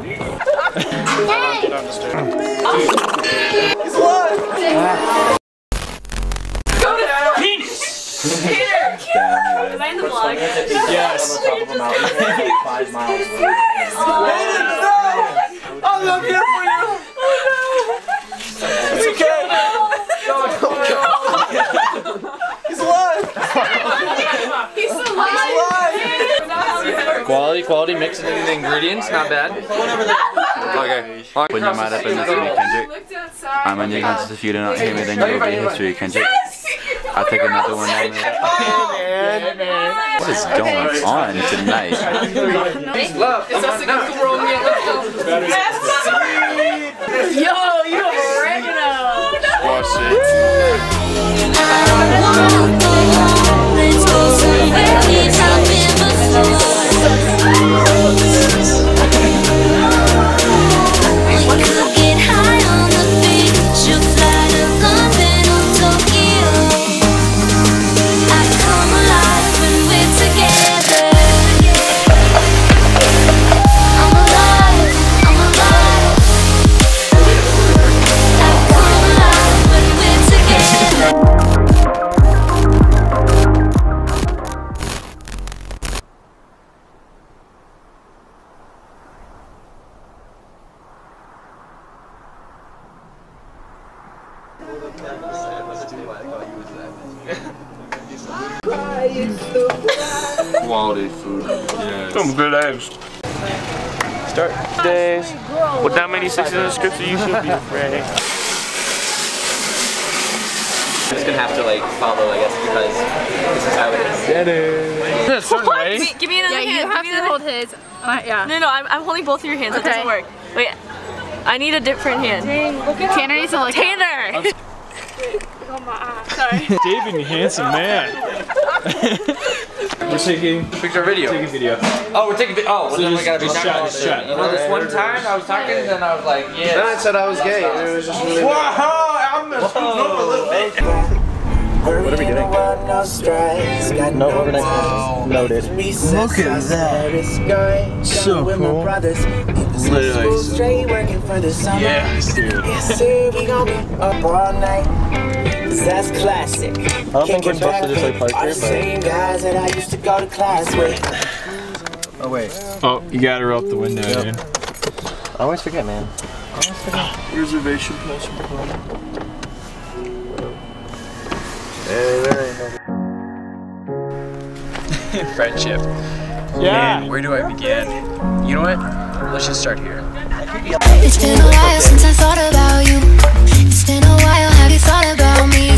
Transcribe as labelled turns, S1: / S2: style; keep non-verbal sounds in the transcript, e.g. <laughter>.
S1: Am I in the vlog?
S2: Yes.
S3: Five miles.
S2: I'm not here for you. It's okay. He's alive.
S1: He's so alive.
S4: Quality, quality, mixing in the ingredients, not bad. Okay.
S5: When you might up in the city, Kendrick. I'm on your conscious if you do not hear me, then you will be history, Kendrick. I'll take another one down there. What is going on tonight?
S4: It's us against the world, yeah, let's go.
S5: Quality food. Yes.
S2: Some good eggs. Start days. With that many sixes in the scripture, you should be <laughs> afraid.
S4: I'm just gonna have to like follow, I guess, because this is how it is.
S2: That's certain way.
S6: Give me, give me another
S1: Yeah,
S6: hand.
S1: you have
S6: me
S1: to
S6: another-
S1: hold his. Uh, yeah.
S6: No, no, I'm, I'm holding both of your hands. That doesn't work. Wait, I need a different hand.
S1: Tanner needs to look.
S6: Tanner! Sorry. <laughs>
S2: David, you handsome man. We're taking
S4: Picture video.
S2: taking video.
S4: Oh, we're taking video. Oh, well, then we gotta be
S2: just shot,
S4: about
S2: shot.
S4: You know, this one time I was talking, and then I was like, yeah.
S3: Then I said I was gay, and it was just really.
S7: What are we doing? No overnight noted. Look at that. So cool.
S5: Literally.
S7: Yes, dude. we gon' be up all night. That's classic. I don't think we're supposed to just like park here, same guys that I used to go to class with.
S3: Oh wait.
S2: Oh, you gotta roll up the window, dude.
S3: I always forget, man.
S5: Reservation plus <laughs>
S2: Friendship.
S8: Man, where do I begin? You know what? Let's just start here.
S9: It's been a while since I thought about you. It's been a while, it's all about me.